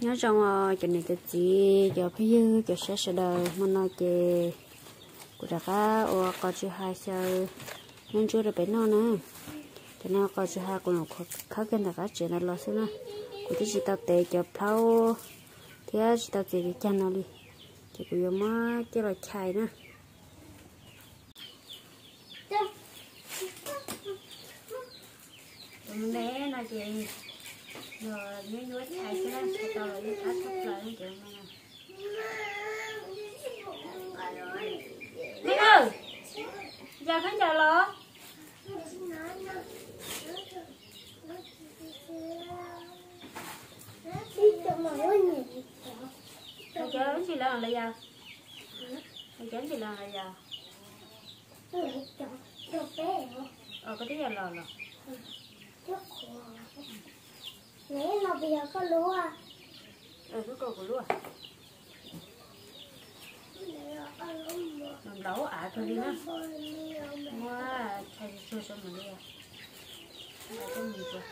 nhớ trong chỗ ờ, này cho chị cho phía dưới cho sẽ sẽ đời mà nói chị của đã cá ô có chưa hai giờ nên chưa được bé nó nè, cho nên có chưa hai của nó khó cái là cá chuyện nó lo xí nữa của chỉ tao tệ cho phao thì chị tao tệ cái chân nó đi. Chị của yo má cái là chai nữa bé nói chị rồi mấy đứa chạy cái đó sẽ tao lại thắt thắt lại nó chuyện này Đi ơi Giờ khán giả lo Thầy chơi gì lần là giờ Thầy chơi gì lần là giờ Ờ có tí giờ lò lò Nãy mà bây giờ có lúa à? Ờ cái cô của luôn Mình đấu ả thôi đi nó Mua thầy chưa cho mình đi à. Là cái gì vậy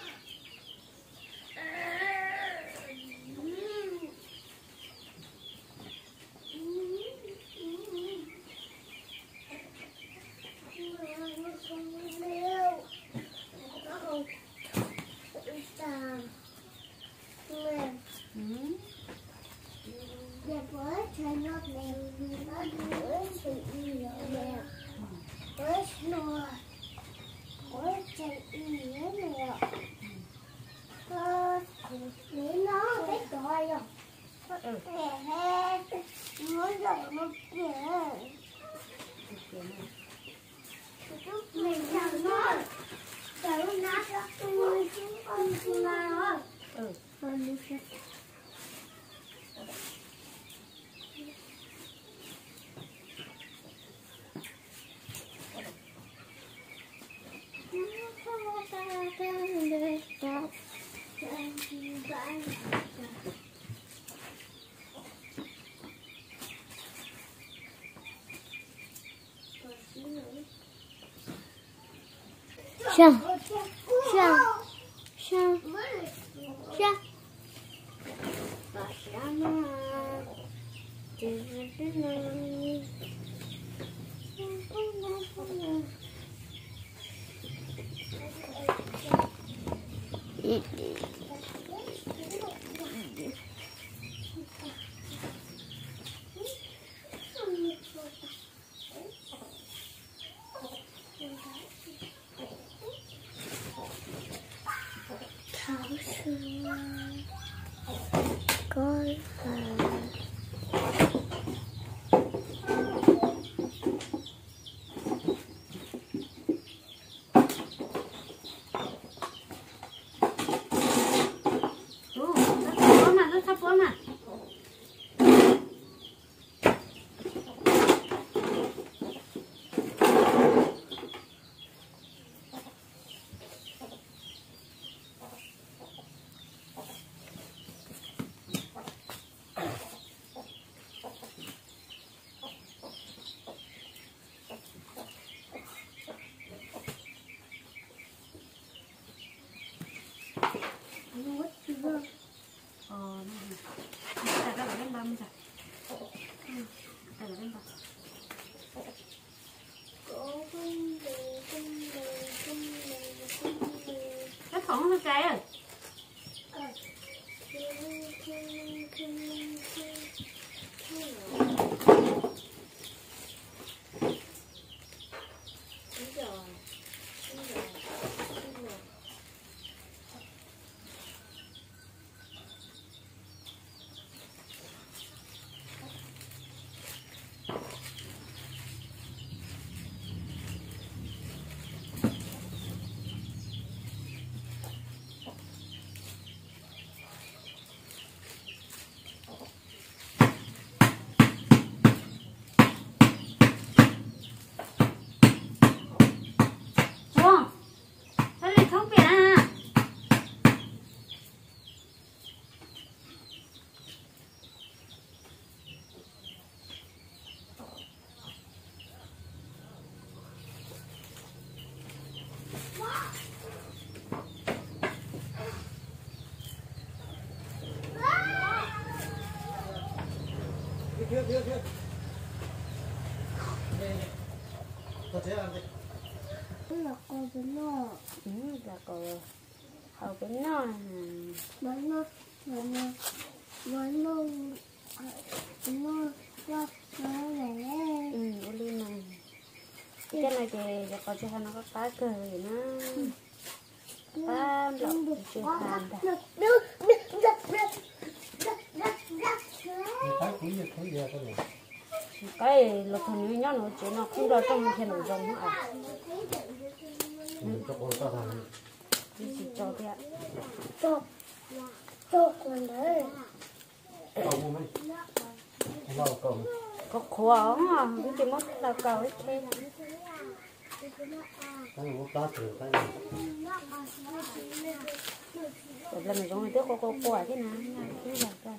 Ừ. Đẹp với trời nó đẹp, nó đuổi sự nhiều đẹp. Với lùa, với trời nhiều đẹp. Có nghĩ nó cái coi rồi. Ừ. Nó rồi nó kìa. Mình chẳng nó. Trời nó cho tôi chúng con chúng nó. Ừ. Con đi xem. Xem, xem, xem, xem. Thảo xưa coi hà Ừ, nó sắp bố mà, nó sắp bố mà nuốt chưa Ờ, nó này. Đặt ra vào bên rồi. Ừ, đặt bên băm. Cô vinh Cái trái rồi. Nó ừ là có hậu cái non Mà nó Mà nó Mà nó Nó Nó Nó lẻ ừ ô lên này cái này thì là có cho nó có phá cờ gì nó cá lợn chưa hàn đã cái lục thằng nó nhon nó chỉ nó không được trong hiện nội dung nữa à. Đi chỉ cho thế ạ. Chọc Chọc con đấy. Có khó mà cái chỉ mất là cầu ấy thế là mình có người tiếc có có quả thế nào? Cái là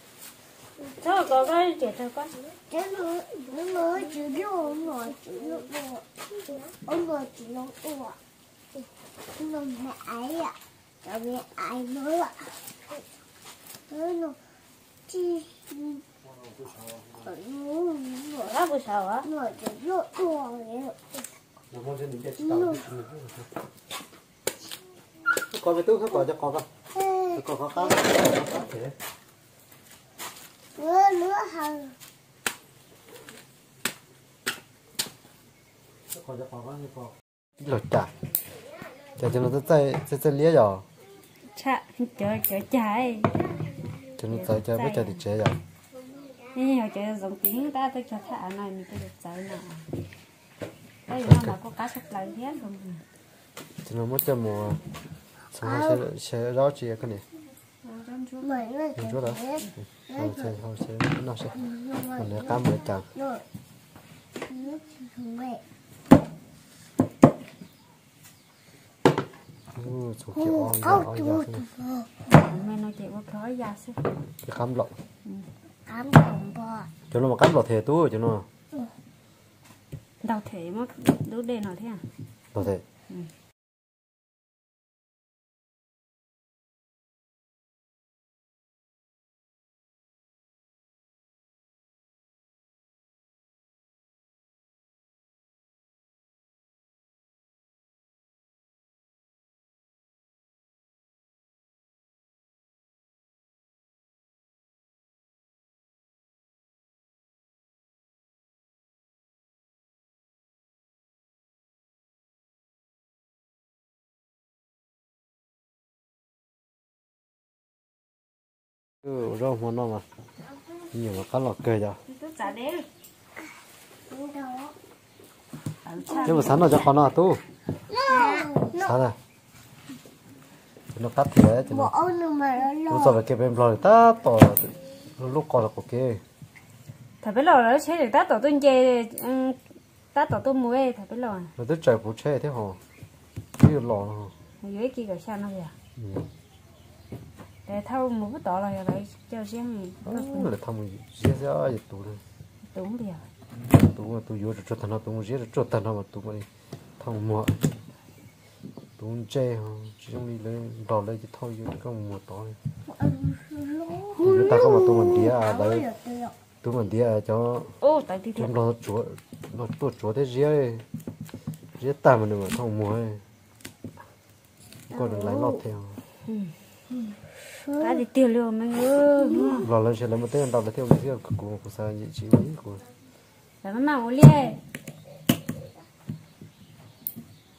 đó có cái chuyện thôi con cái nó nó chỉ biết ông ngồi chỉ biết ngồi ông ngồi chỉ nói ủa nó mẹ ấy ạ. Cho mẹ ai nói ạ. Nó nó chỉ nó buổi sáng á? Nó chỉ biết ủa con cái túi khác gọi cho Ê, con có có thể nữa có như con lột chả chả cho nó tới tới tới tới lia rồi chả chờ chờ trái cho nó tới cho biết cho thì chế rồi. Nhưng mà chờ giống tiếng ta tôi cho thả này mình tôi được trái nào. Đây nó là có cá sắp lại hết không? Cho nó mất cho mùa. Xong rồi sẽ sẽ rõ chị cái này mấy người đó không sẽ không sẽ nó sẽ còn nếu cá mới chẳng rồi mẹ nói chị có khói ra xí cái cắm lọ cám đồng bò cho nó mà cắm lọ thề túi cho nó đầu thể mà đứa đen nào thế à lọ thề ừ rau mà nó mà? Nhiều mà cá lọ cười rồi tôi trả đen đúng đó chứ mà sáng nào cho con nó tu sáng này nó cắt thì đấy thì nó nó lúc sau phải kẹp em rồi? Ta tỏ lúc còn là của kia. Thật biết rồi đó chế được ta tổ tôi chê ta tổ tôi muối thật biết rồi nó tới trời phụ che thế hả? Như lò nó dưới kia cái sao nó vậy ừ để thâu một tổ là lại cho riêng nó là thằng mình dễ dễ ai tụ đây đúng đi mà tụ vô cho thằng nó mà dễ cho thằng nó mà tụ mà tụ che hả chỉ trong đi lấy đỏ lấy chỉ thôi vô cái mua to này chúng ta có mà tụ mình đi à đấy tụ mình đi à cho chúng nó chúa nó tuột chúa thế dễ tạm mà được mà mua ấy còn lấy lọt theo ta đi tiêu liều mình ơi lò lên sẽ lấy một tên đọc là theo cái kia của của sao nhị chỉ mấy của là nó nào lia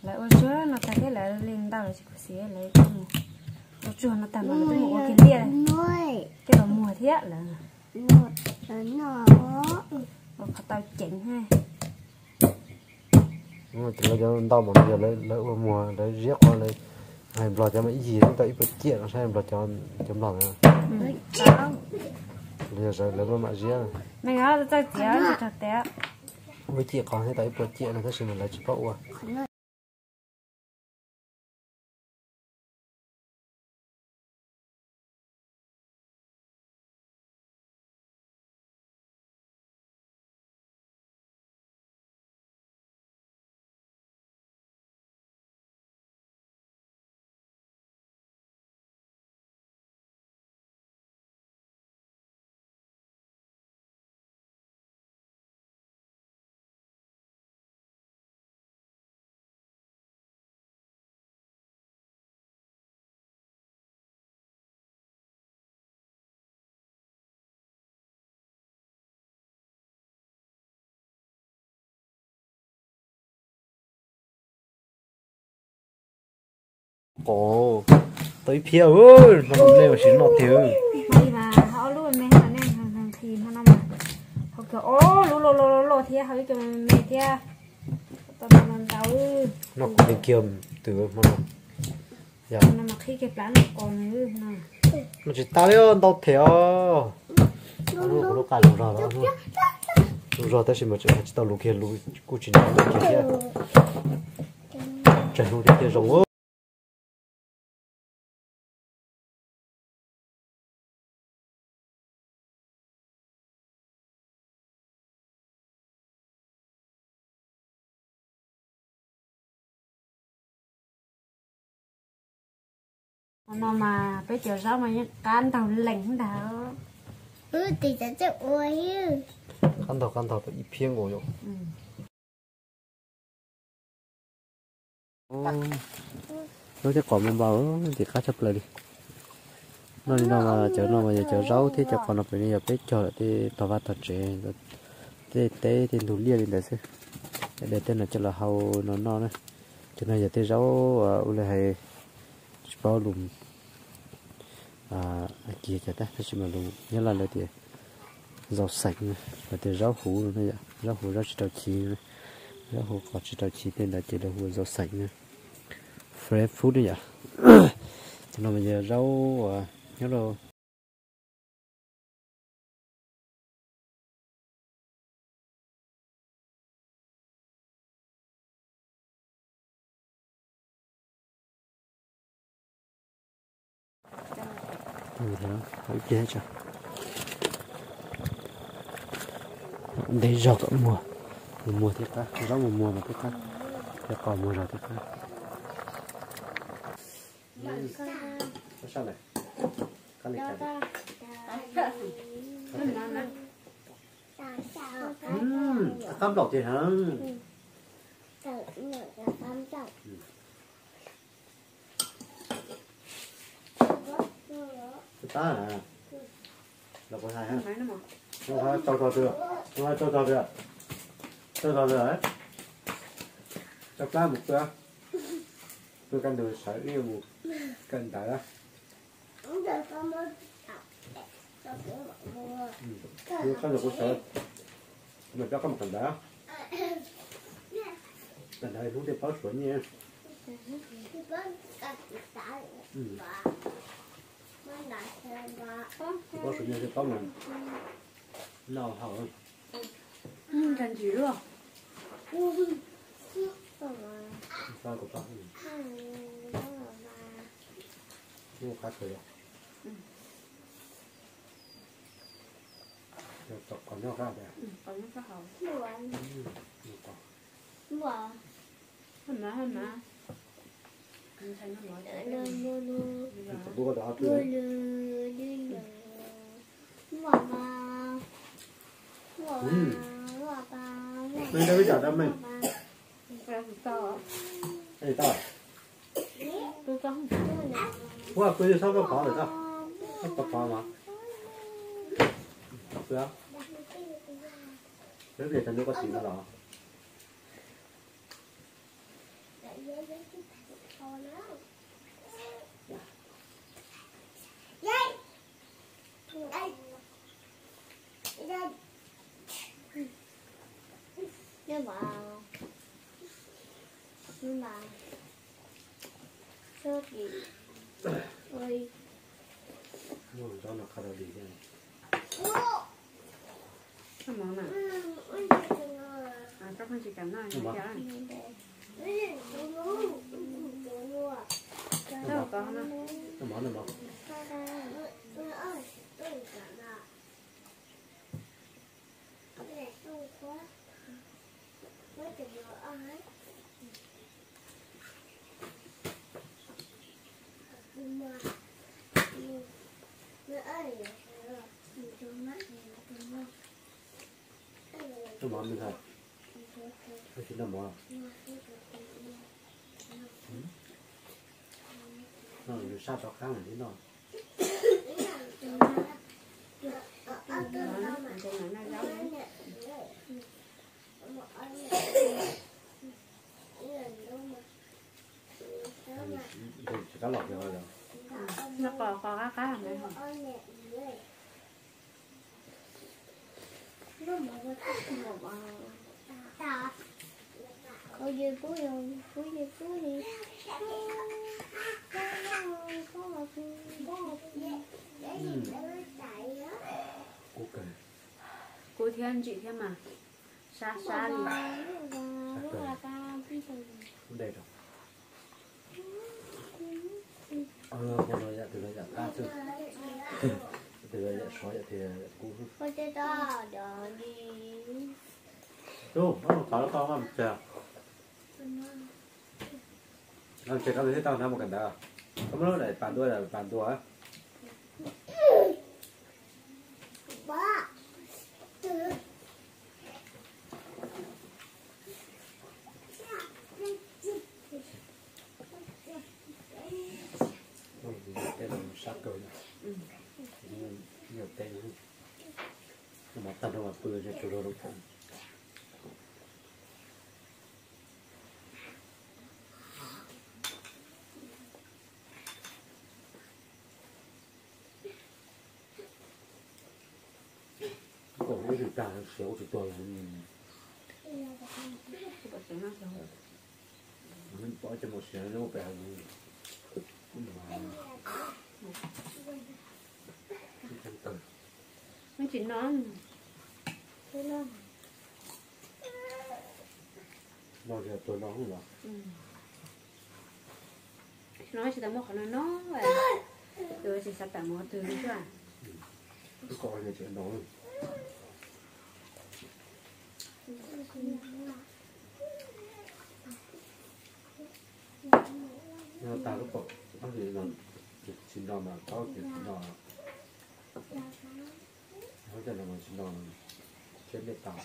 lại ô chúa nó ta cái lại lên đâu là chỉ có xía lấy cái mù ô chúa nó tầm nó cái mù cái lia nuôi. Cái đầu mùa thế là nuôi nó. Khó tao chỉnh ha. Nhưng mà chỉ là cho mà bây giờ lấy lấy mùa lấy riết qua lấy hay lò cho mấy gì chúng ta ít bật chuyện nó xem lò cho chấm lòng cháu bây giờ lấy mà riết mình nói ta tiếc cho thật tiếc với chị còn thế tại bữa chị là cái gì mình lại chỉ bảo à ồ tới phía ơi mà nó leo xin nó thiếu mày mà họ luôn mẹ họ nên thằng thằng thì nằm họ kiểu ô lú lú lú lú thì họ kiểu mẹ thì tao nó nó đau nó có thể kiềm từ mà nó dạ. Nó mà khi cái plan nó còn nữa nè nó chỉ ta đấy đâu thiếu nó nó cả lũ rồi đó lũ rồi tới xin mà chỉ tao lũ kia lũ cụ chỉ lũ kia lũ đi kia rồng nó mà bây giờ sao mà can tàu lạnh đó ừ thì sẽ chụp ôi căn đầu căn đầu tới ít phiên của rồi nó chắc còn mình bảo thì cá chấp lại đi. Nó đi nào mà chở nào mà giờ chở rau thì chắc còn nó phải đi giờ biết chờ thì tao vào thật trẻ thì tế thì đủ lia đi đấy chứ. Để tên là cho là hầu nó nó này cho nên giờ tế rau ở đây hay bao lùm à kia cho ta thế mà luôn nhớ là là tiền rau sạch này, và tiền rau hũ nữa vậy rau hũ rau chỉ đào chi rau hũ có chỉ đào chi tên là chỉ đào hũ rau sạch này fresh food đấy vậy dạ. cho nên bây giờ rau à, nhớ rồi. Ừ, thế đó, phải kia cho. Đây rau cả mùa mùa mùa thì ta rau mùa mùa mà thì ta để còn mùa rau thì ta sao này? Cái này cái Ừm, cam đỏ thì hả? nhận là tam trọng Ta à? Là có hai ha? nó hai cho cho chưa? Nó hai cho cho chưa? Cho cho chưa đấy? Cho ra một chưa? Tôi cần được sở yêu một cần tại đó. được Tôi cần được có sở. Mình cho có một cần đó. Cần đây cũng để báo chuẩn nha. Ừ. và mới lại thêm và Báo chuẩn nha thì có mình. Nào hảo hơn. ừ cần gì luôn Sao của con? Mua khác rồi. Được, tập còn nhau khác rồi. ừ còn nó có hậu buồn Mua còn. buồn hơn mà hơn mà anh thấy nó nói đó lơ Mình đã biết chả đâm mình. phải tao. tôi có sao có pháo rồi sao? Nó tập pháo mà. Tập chưa? Nếu để thằng nó có tiền đó. Nhưng mà Nhưng mà Sơ kỳ Ôi Mua cho nó khá là đi cái món này Ừ, ôi trời ơi. à không chỉ cảm nói Nhưng mà- nói Ừ, đúng đúng, đúng đúng rồi. đâu có nó nó mỏ nó mỏ Cái nhưng mà, ừ, nó mỏ tôi tôi tôi tôi. nó là sát vào kháng thì nó nó con nói nó giống thì chỉ có rồi rồi nó có có cá cá làm không Cô dư cuối rồi, cô dư. Có một có gì đó cô thêm chị thêm mà. Xa xa đi. Từ cũng đây rồi ờ con nói dạ từ nói dạ. Ta chứ từ nói dạ xóa dạ thì cũ Cô chơi to đồ đi. đâu nó có nó to mà chờ nó chỉ có thấy tao nó một cái đó không nó lại bàn đuôi là bàn đuôi á Ba. Từ. Cái việc càng xéo thì tôi là cô sẽ nói cho mình bỏ cho một xéo nó bèo mà chân từ nó chỉ nói Thế luôn. bao giờ tôi nói không là Ừ. nói chỉ tao một khả nó vậy rồi chỉ sắp tao một thứ nữa chứ à? Cứ coi như chuyện nói nó ta lúc bộ có gì là xin đòn mà, có chuyện xin đòn nói cho là mình xin đòn trên đất tàu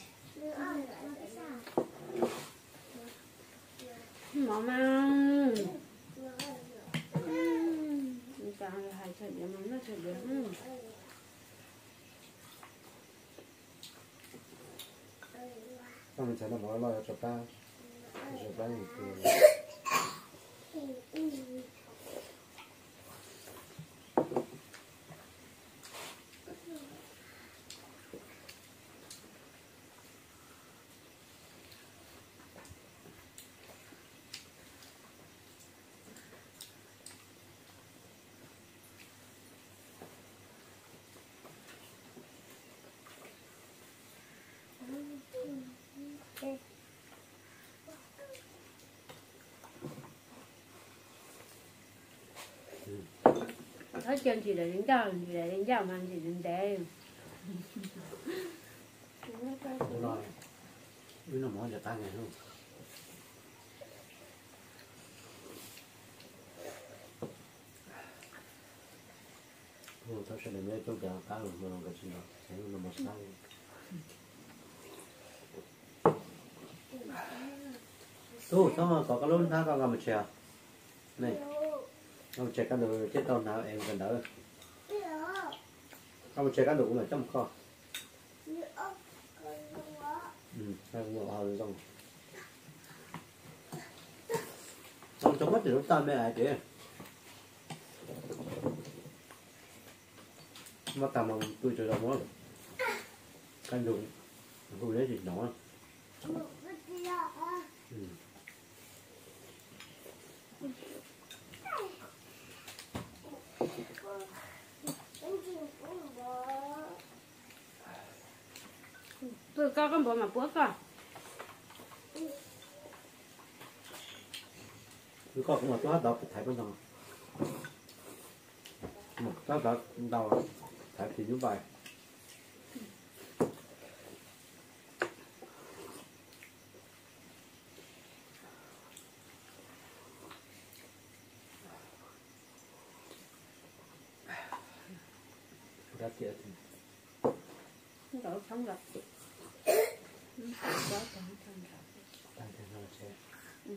mỏ mang chàng là hai chuyện để mà nó chuyện được xong mình sẽ là mỗi lo cho ta cho ta thì thấy chân chỉ để đến đâu chỉ để đến đâu mà chỉ đến đây không rồi, nhưng nó mỗi cho ta ngày luôn. Ồ, sẽ làm mấy chỗ cả cá rồi cái gì đó, sẽ nó một sáng. Tu, xong mà có cái lôn tha con cầm chèo Này, không chèo cái đồ chết tao nào em cần đỡ. không chèo cái đồ cũng là trong kho. Ừ, hai người họ rồi xong. Xong trong mắt thì nó ta mẹ ai thế? Mà tao mà tôi chờ đâu muốn. Cái đồ, hồi đấy thì nó. Ừ tôi có con bò mà bữa con cứ có cũng là tôi đọc thấy bên nào một cái đọc đầu thấy thì như vậy. Thì không có không gặp chị không có không không gặp đang thế nào chứ Ừ.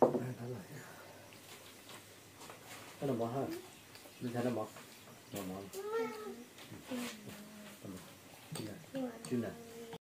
đang thế này cái nào mỏ ha mình thấy nó mỏ mỏ mỏ Ừ. Cái này. Cái này. Cái này.